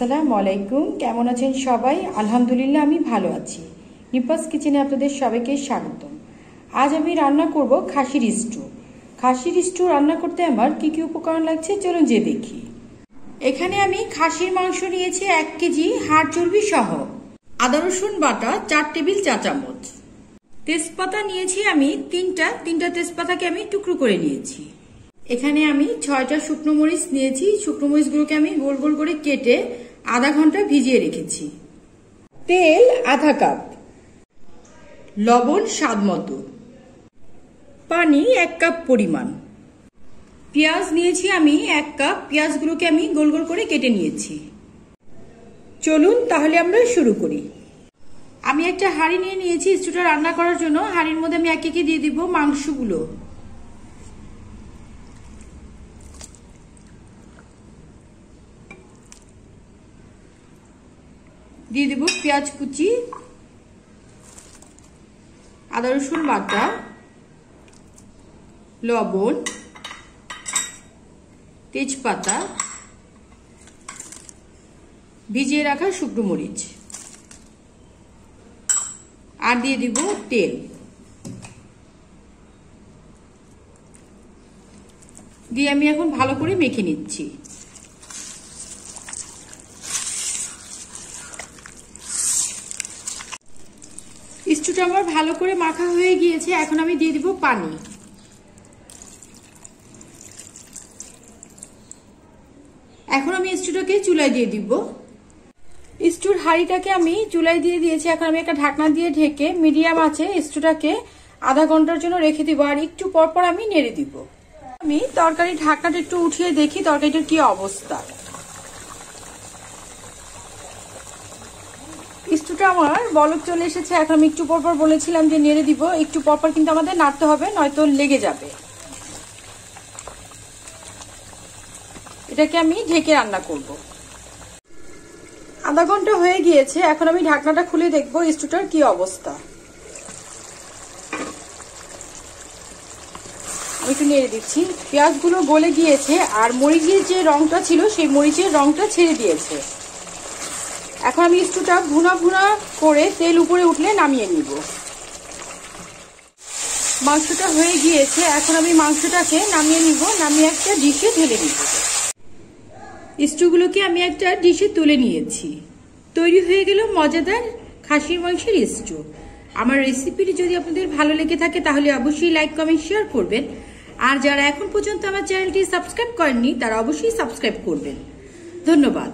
আসসালামু আলাইকুম। কেমন আছেন সবাই? আলহামদুলিল্লাহ, আমি ভালো আছি। নিপাস কিচেনে আপনাদের সবাইকে স্বাগত আজ আমি রান্না করব খাসির স্টু খাসির স্টু রান্না করতে আমার কি কি উপকরণ লাগছে চলুন যে দেখি। এখানে আমি খাসির মাংস নিয়েছি এক কেজি হাড় চর্বি সহ আদা, রসুন বাটা, চার টেবিল চা চামচ। তেজপাতা নিয়েছি আমি তিনটা। তিনটা তেজপাতাকে আমি টুকরো করে নিয়েছি। এখানে আমি ছয়টা শুকনো মরিচ নিয়েছি। শুকনো মরিচগুলোকে আমি গোল গোল করে কেটে আধা ঘণ্টা ভিজিয়ে রেখেছি। তেল আধা কাপ। লবণ স্বাদ মতো। পানি এক কাপ পরিমাণ। পেঁয়াজ নিয়েছি আমি এক কাপ। পেঁয়াজগুলোকে আমি গোল গোল করে কেটে নিয়েছি। চলুন তাহলে আমরা শুরু করি। আমি একটা হাঁড়ি নিয়ে নিয়েছি স্টুটা রান্না করার জন্য। হাঁড়ির মধ্যে আমি এক একে দিয়ে দিব মাংসগুলো। দিয়ে দেব পেঁয়াজ কুচি, আদা রসুন বাটা, লবণ, তেজপাতা, ভিজিয়ে রাখা শুকনো মরিচ। আর দিয়ে দিব তেল। দিয়ে আমি এখন ভালো করে মেখে নিচ্ছি। স্টুটা আমার ভালো করে মাখা হয়ে গিয়েছে, এখন আমি দিয়ে দিব পানি। এখন আমি স্টুটাকে চুলায় দিয়ে দিব। স্টুর হাঁড়িটাকে আমি চুলায় দিয়ে দিয়েছি, এখন আমি একটা ঢাকনা দিয়ে ঢেকে মিডিয়াম আছে স্টুটাকে আধা ঘণ্টার জন্য রেখে দিব, আর একটু পর পর আমি নেড়ে দিব। আমি তরকারি ঢাকনাটা একটু উঠিয়ে দেখি তরকারিটার কি অবস্থা। স্টুটা আমার বলক চলে এসেছে, এখন আমি একটু পরপর বলেছিলাম যে নেড়ে দিব, একটু পরপর কিন্তু আমাদের নাড়তে হবে, নয়তো লেগে যাবে। এটাকে আমি ঢেকে রান্না করব। আধা ঘণ্টা হয়ে গিয়েছে, এখন আমি ঢাকনাটা খুলে দেখব স্টুটার কি অবস্থা। আমি একটু নেড়ে দিচ্ছি। পেঁয়াজগুলো গলে গিয়েছে, আর মরিচের যে রংটা ছিল, সেই মরিচের রংটা ছেড়ে দিয়েছে। এখন আমি স্টুটা ভুনা ভুনা করে তেল উপরে উঠলে নামিয়ে নিব। মাংসটা হয়ে গিয়েছে, এখন আমি মাংসটাকে নামিয়ে নিব, নামিয়ে একটা ডিশে ঢেলে নিব। স্টুগুলোকে আমি একটা ডিশে তুলে নিয়েছি। তৈরি হয়ে গেল মজাদার খাসির মাংসের স্টু আমার রেসিপিটি যদি আপনাদের ভালো লেগে থাকে, তাহলে অবশ্যই লাইক, কমেন্ট, শেয়ার করবেন। আর যারা এখন পর্যন্ত আমার চ্যানেলটি সাবস্ক্রাইব করেননি, তারা অবশ্যই সাবস্ক্রাইব করবেন। ধন্যবাদ।